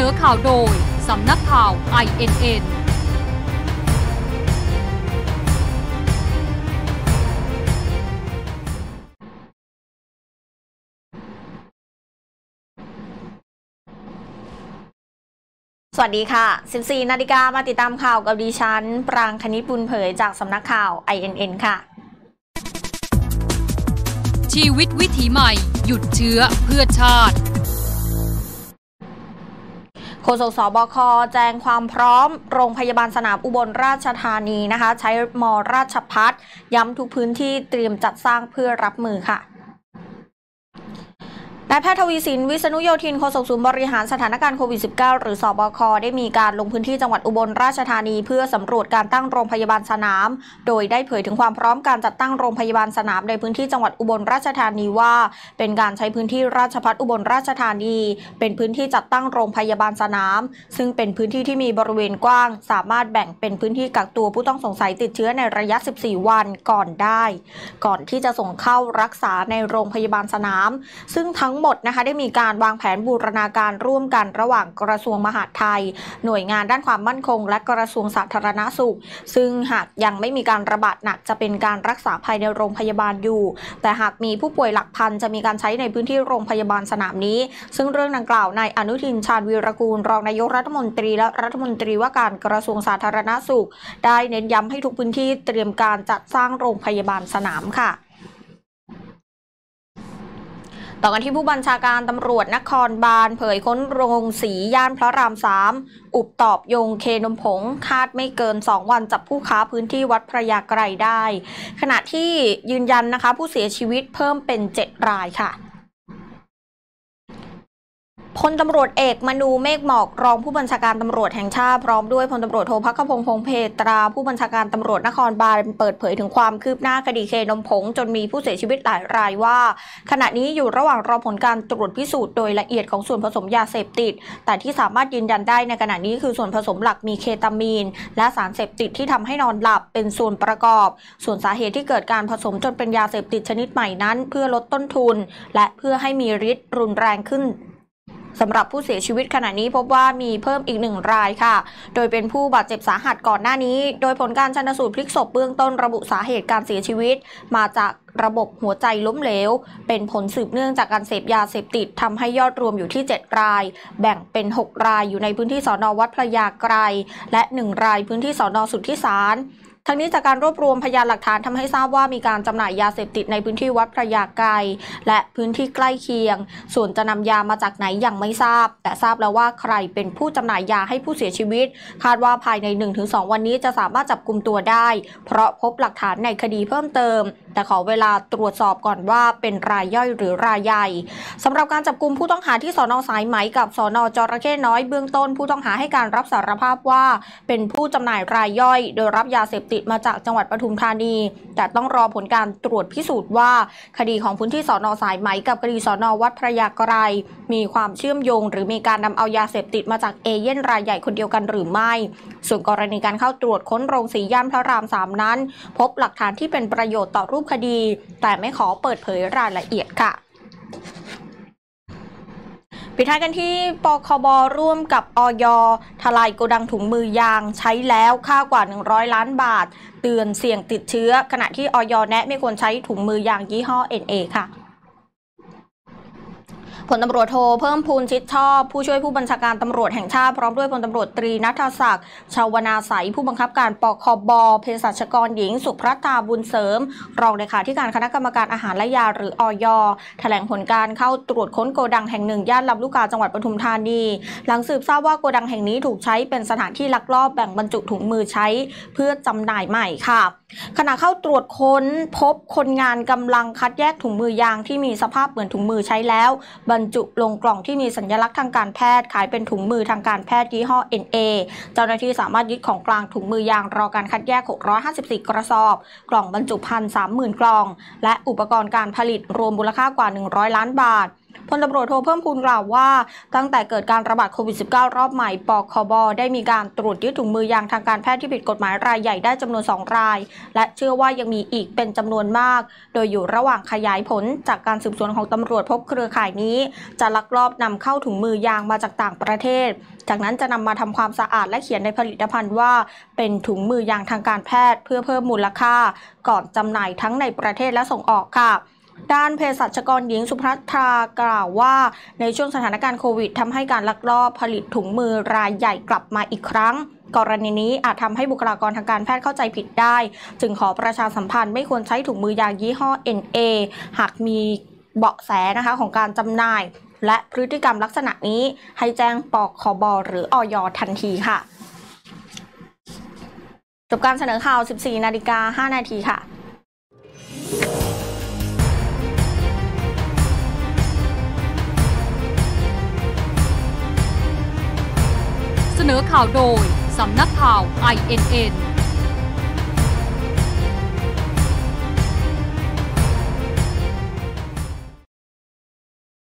นอข่าวโดย สำนักข่าว INN สวัสดีค่ะ 14 นาฬิกามาติดตามข่าวกับดิฉัน ปรางคณิตบุญเผยจากสำนักข่าว INN ค่ะ ชีวิตวิถีใหม่ หยุดเชื้อเพื่อชาติ โฆษกสบคแจ้งความพร้อม โรงพยาบาลสนามอุบลราชธานีนะคะ ใช้มอราชพัฒย้ำทุกพื้นที่เตรียมจัดสร้างเพื่อรับมือค่ะ นายแพทย์ทวีสินวิษณุโยธินโฆษกศูนย์บริหารสถานการณ์โควิด -19 หรือสอบคได้มีการลงพื้นที่จังหวัดอุบลราชธานีเพื่อสำรวจการตั้งโรงพยาบาลสนาม โดยได้เผยถึงความพร้อมการจัดตั้งโรงพยาบาลสนามในพื้นที่จังหวัดอุบลราชธานีว่า เป็นการใช้พื้นที่ราชพัฒอุบลราชธานี เป็นพื้นที่จัดตั้งโรงพยาบาลสนาม ซึ่งเป็นพื้นที่ที่มีบริเวณกว้าง สามารถแบ่งเป็นพื้นที่กักตัวผู้ต้องสงสัยติดเชื้อในระยะ 14 วันก่อนได้ ก่อนที่จะส่งเข้ารักษาในโรงพยาบาลสนาม ซึ่งทั้งงหมดนะคะได้มีการวางแผนบูรณาการร่วมกันระหว่างกระทรวงมหาดไทย หน่วยงานด้านความมั่นคง และกระทรวงสาธารณสุข ซึ่งหากยังไม่มีการระบาดหนักจะเป็นการรักษาภายในโรงพยาบาลอยู่ แต่หากมีผู้ป่วยหลักพันจะมีการใช้ในพื้นที่โรงพยาบาลสนามนี้ ซึ่งเรื่องดังกล่าวนายอนุทินชาญวีรกูล รองนายกรัฐมนตรีและรัฐมนตรีว่าการกระทรวงสาธารณสุข ได้เน้นย้ำให้ทุกพื้นที่เตรียมการจัดสร้างโรงพยาบาลสนามค่ะ ต่อกันที่ผู้บัญชาการตำรวจนครบาลเผยค้นโรงสีย่านพระรามสามอุบตอบโยงเคนมผง คาดไม่เกิน 2 วันจับผู้ค้าพื้นที่วัดพระยาไกรได้ ขณะที่ยืนยันนะคะผู้เสียชีวิตเพิ่มเป็น 7 รายค่ะ พลตำรวจเอกมนูเมฆหมอกรองผู้บัญชาการตำรวจแห่งชาติพร้อมด้วยพลตำรวจโทพักขพงพงเพตรา ผู้บัญชาการตำรวจนครบาลเปิดเผยถึงความคืบหน้าคดีเคนมผงจนมีผู้เสียชีวิตหลายรายว่า ขณะนี้อยู่ระหว่างรอผลการตรวจพิสูจน์โดยละเอียดของส่วนผสมยาเสพติด แต่ที่สามารถยืนยันได้ในขณะนี้คือส่วนผสมหลักมีเคตามีน และสารเสพติดที่ทำให้นอนหลับเป็นส่วนประกอบ ส่วนสาเหตุที่เกิดการผสมจนเป็นยาเสพติดชนิดใหม่นั้น เพื่อลดต้นทุน และเพื่อให้มีฤทธิ์รุนแรงขึ้น สำหรับผู้เสียชีวิตขณะนี้พบว่ามีเพิ่มอีกหนึ่งรายค่ะ โดยเป็นผู้บาดเจ็บสาหัสก่อนหน้านี้ โดยผลการชันสูตรพลิกศพเบื้องต้นระบุสาเหตุการเสียชีวิต มาจากระบบหัวใจล้มเหลว เป็นผลสืบเนื่องจากการเสพยาเสพติดทำให้ยอดรวมอยู่ที่ 7 ราย แบ่งเป็น 6 รายอยู่ในพื้นที่สอนอวัดพระยาไกร และ 1 รายพื้นที่สอนอสุทธิสาร ทั้งนี้จากการรวบรวมพยานหลักฐานทำให้ทราบว่ามีการจำหน่ายยาเสพติดในพื้นที่วัดพระยาไกรและพื้นที่ใกล้เคียง ส่วนจะนำยามาจากไหนยังไม่ทราบ แต่ทราบแล้วว่าใครเป็นผู้จำหน่ายยาให้ผู้เสียชีวิต คาดว่าภายใน 1-2 วันนี้จะสามารถจับกลุ่มตัวได้ เพราะพบหลักฐานในคดีเพิ่มเติม แต่ขอเวลาตรวจสอบก่อนว่าเป็นรายย่อยหรือรายใหญ่สำหรับการจับกลุ่มผู้ต้องหาที่สอนอสายไหมกับสอนอจระเข้น้อยเบื้องต้นผู้ต้องหาให้การรับสารภาพว่า เป็นผู้จำหน่ายรายย่อย โดยรับยาเสพติดติดมาจากจังหวัดปทุมธานี แต่ต้องรอผลการตรวจพิสูจน์ว่า คดีของพื้นที่สอนอสายไหมกับคดีสอนอวัดพระยากรมีความเชื่อมโยง หรือมีการนำเอายาเสพติดมาจากเอเย่นรายใหญ่คนเดียวกันหรือไม่ ส่วนกรณีการเข้าตรวจค้นโรงสีย่านพระรามสามนั้น พบหลักฐานที่เป็นประโยชน์ต่อรูปคดี แต่ไม่ขอเปิดเผยรายละเอียดค่ะ ปิดท้ายกันที่ปคบร่วมกับอยทลายโกดังถุงมือยางใช้แล้วค่ากว่า 100 ล้านบาท เตือนเสี่ยงติดเชื้อ ขณะที่อยแนะไม่ควรใช้ถุงมือยางยี่ห้อ NA ค่ะ พลตำรวจโทเพิ่มพูนชิดชอบ ผู้ช่วยผู้บัญชาการตำรวจแห่งชาติพร้อมด้วยพลตำรวจตรีนัทศักดิ์ชาวนาใสผู้บังคับการปคบเภสัชกรหญิง สุพรตาบุญเสริม รองเลขาธิการคณะกรรมการอาหารและยาหรืออยแถลงผลการเข้าตรวจค้นโกดังแห่งหนึ่งย่านลำลูกกาจังหวัดปทุมธานี หลังสืบทราบว่าโกดังแห่งนี้ถูกใช้เป็นสถานที่ลักลอบแบ่งบรรจุถุงมือใช้ เพื่อจำหน่ายใหม่ค่ะขณะเข้าตรวจค้นพบคนงานกำลังคัดแยกถุงมือยางที่มีสภาพเหมือนถุงมือใช้แล้วบรรจุลงกล่องที่มีสัญลักษณ์ทางการแพทย์ขายเป็นถุงมือทางการแพทย์ยี่ห้อ NA เจ้าหน้าที่สามารถยึดของกลางถุงมือยางรอการคัดแยก 654 กระสอบ กล่องบรรจุภัณฑ์30,000 กล่อง และอุปกรณ์การผลิตรวมมูลค่ากว่า 100 ล้านบาท พลตำรวจโทเพิ่มพูนกล่าวว่า ตั้งแต่เกิดการระบาดโควิด -19 รอบใหม่ปคบได้มีการตรวจยึดถุงมือยางทางการแพทย์ที่ผิดกฎหมายรายใหญ่ได้จำนวน 2 ราย และเชื่อว่ายังมีอีกเป็นจำนวนมาก โดยอยู่ระหว่างขยายผลจากการสืบสวนของตำรวจพบเครือข่ายนี้ จะลักลอบนำเข้าถุงมือยางมาจากต่างประเทศ จากนั้นจะนำมาทำความสะอาดและเขียนในผลิตภัณฑ์ว่า เป็นถุงมือยางทางการแพทย์ เพื่อเพิ่มมูลค่า ก่อนจำหน่ายทั้งในประเทศและส่งออกค่ะ ด้านเภสัชกรหญิงสุภัทรากล่าวว่า ในช่วงสถานการณ์โควิดทำให้การลักลอบผลิตถุงมือรายใหญ่กลับมาอีกครั้ง กรณีนี้อาจทำให้บุคลากรทางการแพทย์เข้าใจผิดได้ จึงขอประชาสัมพันธ์ไม่ควรใช้ถุงมือยางยี่ห้อ NA หากมีเบาะแสนะคะของการจำหน่าย และพฤติกรรมลักษณะนี้ให้แจ้งปอกคบหรืออยทันทีค่ะจบการเสนอข่าว 14 นาฬิกา 5 นาทีค่ะ นอข่าวโดย สำนักข่าว INN